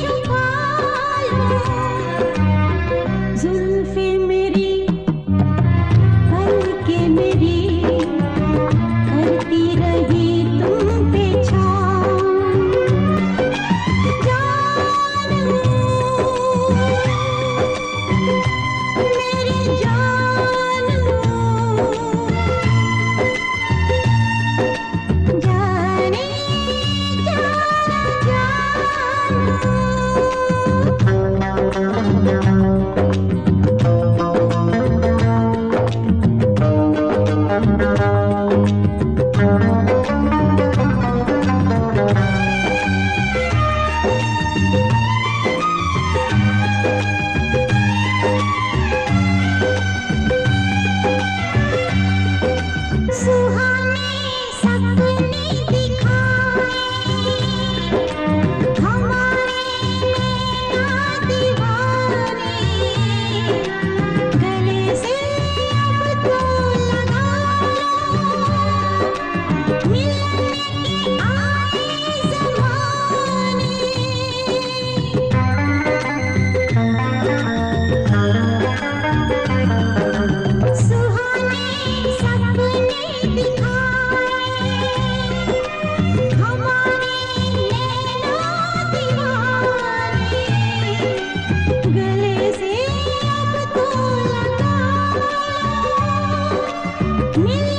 छुपा लो me.